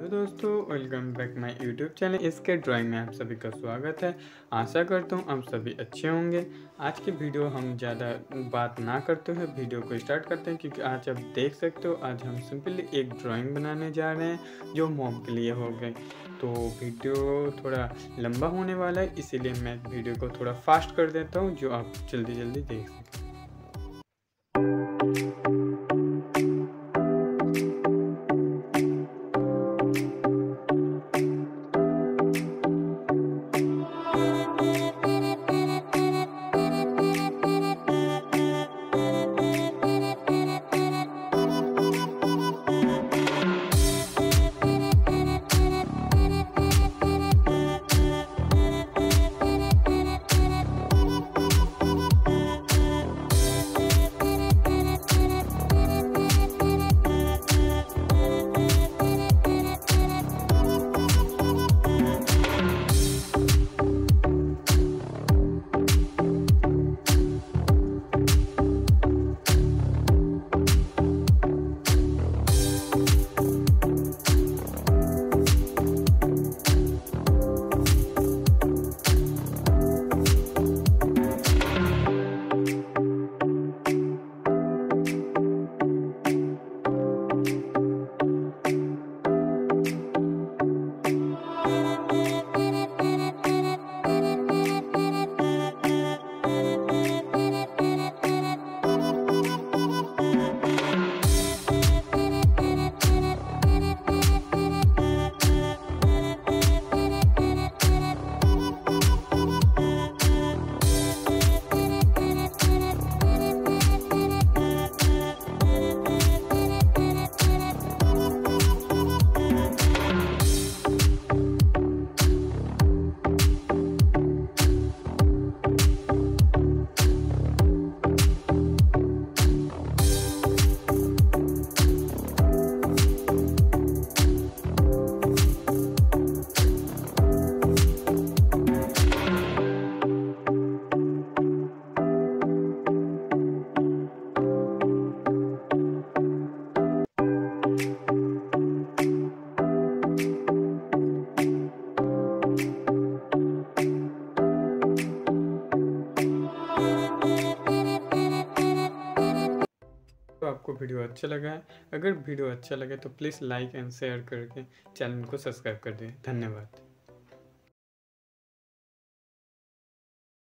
Hello दोस्तों welcome back my YouTube channel इसके drawing में आप सभी का स्वागत है। आशा करता हूँ आप सभी अच्छे होंगे। आज की वीडियो हम ज़्यादा बात ना करते हुए वीडियो को स्टार्ट करते हैं, क्योंकि आज आप देख सकते हो, आज हम सिंपली एक ड्राइंग बनाने जा रहे हैं, जो मॉम के लिए हो गई। तो वीडियो थोड़ा लंबा होने वाला है, इसीलिए मैं वीडियो को थोड़ा फास्ट कर देता हूँ, जो आप जल्दी जल्दी देख सकें तो आपको वीडियो अच्छा लगा है, अगर वीडियो अच्छा लगे तो प्लीज़ लाइक एंड शेयर करके चैनल को सब्सक्राइब कर दें। धन्यवाद।